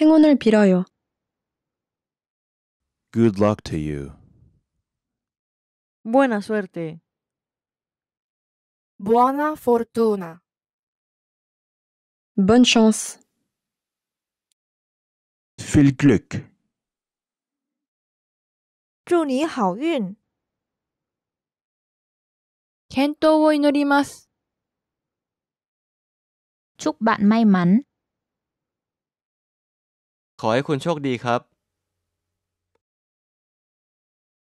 행운을 빌어요. Good luck to you. Buena suerte. Buona fortuna. Bonne chance. Viel Glück. 祝你好运。健闘を祈ります。 Chúc bạn may mắn. ขอให้คุณโชคดีครับ